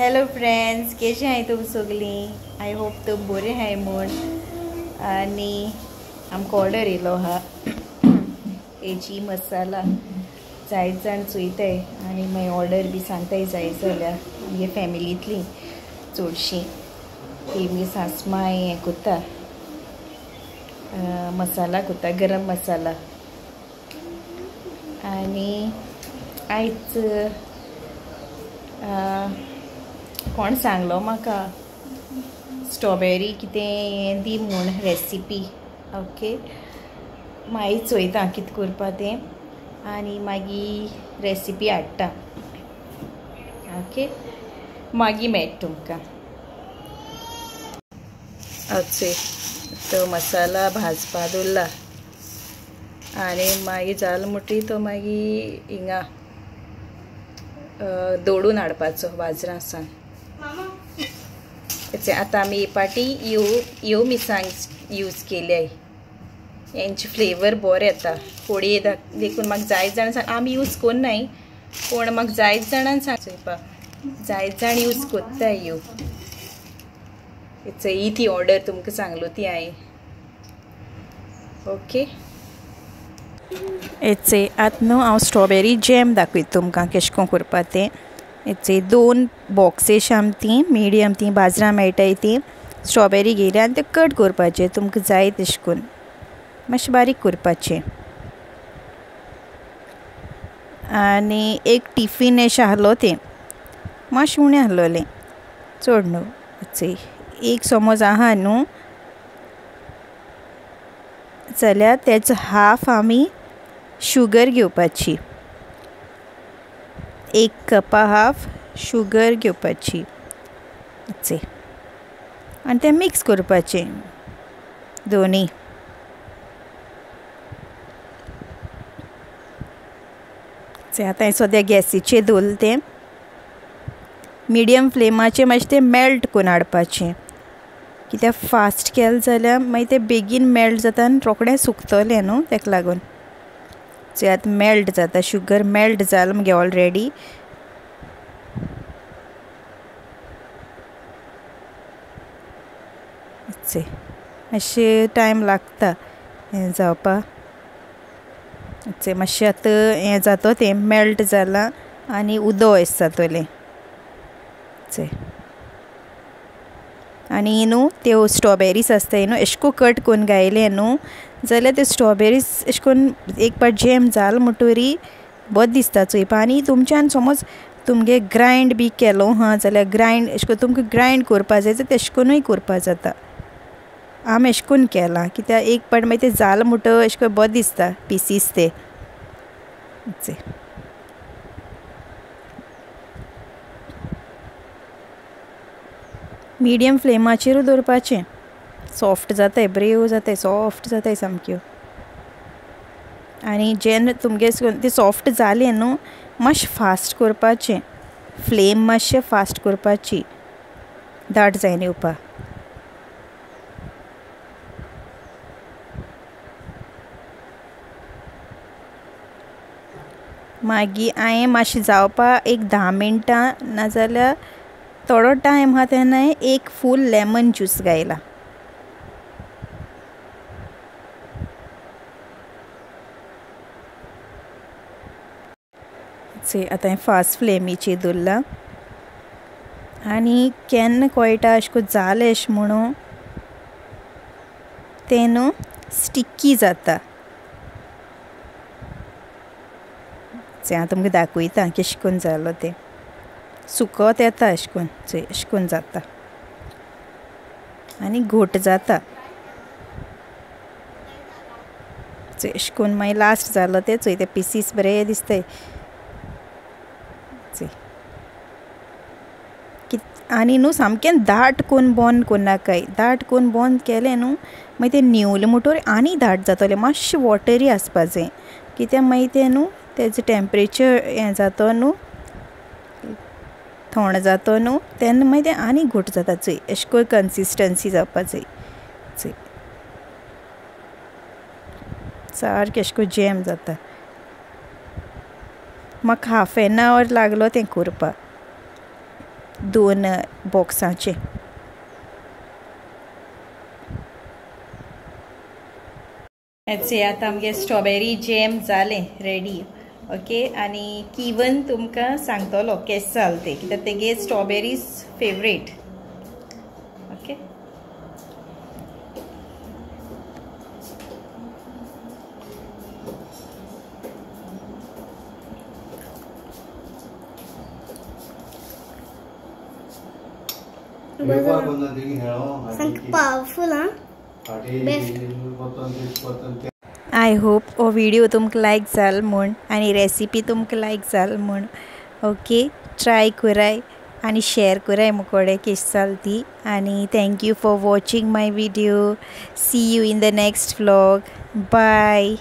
Hello friends कशी आहे तुम सगळीं आय होप तुम बरे हाय म्हूण आनी आमकां ऑर्डर येयलो हा। हेजी मसाला जायत जाण चोयताय आनी मागीर ऑर्डर बी सांगताय जाय जाल्यार आमगे फॅमिलींतली चडशीं ती मी सासमाय हें कोत्ता. मसाला कोत्ता गरम मसाला. आनी आयज कोण सांगलो म्हाका स्ट्रॉबेरी कितें हें दी म्हूण रेसिपी ओके मागीर चोयता कितें करपा तें. आनी मागीर रेसिपी हाडटा. ओके मागीर मेळटा तुमकां. ओके तो मसाला भाजपा दवरला आनी मागीर जाल म्हणटी तो मागीर हिंगा दोडून हाडपाचो बाजारांसान आतां आमी पाटी यो यो मिरसांग यूज केल्याय हेंचे फ्लेवर बरो येता फोडी देखून म्हाका जायत जाण सांग आमी यूज कोन्नाय पूण म्हाका जायत जाणांन सांग चोयपाक जायत जाण यूज कोत्ताय यो? ही ती ऑर्डर तुमकां सांगलो ती हांवें ओके हेचे आतां न्हू हांव स्ट्रॉबेरी जॅम दाखयता तुमकां केश कोन करपा तें याचे दोन बॉक्सेस आम मिडियम ती बाजरां मेळटाय ती स्ट्रॉबेरी घेयल्या आनी ते कट करपाचे तुमकां जाय तशें करून मातशें बारीक करपाचें. आनी एक टिफीन एशें आहलो तें. मातशें उणें आहलोलें चड न्हू एक समज आहा न्हू. जाल्यार तेचो हाफ आमी शुगर घेवपाची. एक कपा हाफ शुगर घेवपाची आनी तें मिक्स करपाचें. दोनी आतां हांवें सद्या गॅसीचेर दवरलें तें मिडियम फ्लेमाचेर मातशें तें मेल्ट करून हाडपाचें कित्याक फास्ट केलें जाल्यार म्हणजे मागीर तें बेगीन मेल्ट जाता आनी रोखडें सुकतलें न्हू? तेका लागून. जे आतां मेल्ट जाता. शुगर मेल्ट जालें मगे ऑलरेडी मातशें टायम लागता. हें जावपाक मातशें आतां हें जातो तें मेल्ट जालां आनी उदो अशें जातोलें चे न्हू त्यो स्ट्रॉबेरीज यू न्हू एश कोन्न कट करून गायले न्हू जाल्यार त्यो स्ट्रॉबेरीज एश कोन्न एक पाट जॅम जाल म्हणटरी बरें दिसता चोयपा आनी तुमच्यान समज तुमगे ग्रायंड बी केलो हा जाल्यार ग्रायंड एशे कोन्न तुमकां ग्रायंड करपा जाय जाल्यार तेश कोन्नूय करपा जाता. आमी एशे कोन्न केलां. कित्याक एक पाट मागीर तें जाल म्हणटो एशे कोन्न बरें दिसता पिसीस ते. मिडियम फ्लेमाचेरूच दवरपाचें सॉफ्ट जाताय ब्रेव जाताय सॉफ्ट जाताय सामक्यो. आनी जेन्ना तुमगे ती सॉफ्ट जाली न्हू मातशें फास्ट करपाचें. फ्लेम मातशें फास्ट करपाची. दाट जायन येवपा. मागीर हांवें मातशें जावपा एक धा मिनटां नाजाल्यार थोडो टायम आहा तेन्ना एक फूल लेमन ज्यूस घायला आतां हांवें फास्ट फ्लेमीची दवरलां आनी केन्ना कळटा अशें करून जालें अशें म्हणून तें न्हू स्टिक्की जाता हांव तुमकां दाखयतां कशें करून जालो तें. सुकत येता अशें करून चोय अशें करून जाता. आनी घोट जाता. अशें करून मागीर लास्ट जालो ते चोय ते पिसीस बरे दिसताय. चोय कित आनी न्हू सामकें दाट करून बंद कोन्नाकाय दाट करून बंद केलें न्हू मागीर तें निवलें म्हणटोर आनी दाट जातलें मातशें वॉटरी आसपा जाय कित्याक मागीर तें न्हू तेजें टेम्परेचर हें जातो न्हू थोंड जातो न्हू तेन्ना मागीर तें आनी घोट जाता चोय अशें करून कन्सिस्टन्सी जावपा जाय चोय. सारकें अशें करून जॅम जाता. म्हाका हाफ एन आवर लागलो तें करपाक. दोन बॉक्सांचे हेचे आतां आमगे स्ट्रॉबेरी जॅम जालें रेडी ओके? आनी किवन तुमकां सांगतलो केस जाल ते कित्याक तेगे स्ट्रॉबेरीज फेवरेट ओके? पावरफुल आं आय होप हो व्हिडिओ तुमकां लायक जाल म्हूण आनी रेसिपी तुमकां लायक जाल म्हूण. ओके? ट्राय कराय आनी शेअर कराय मुकोडे केश जाल ती आनी thank you for watching my video. See you in the next vlog. Bye.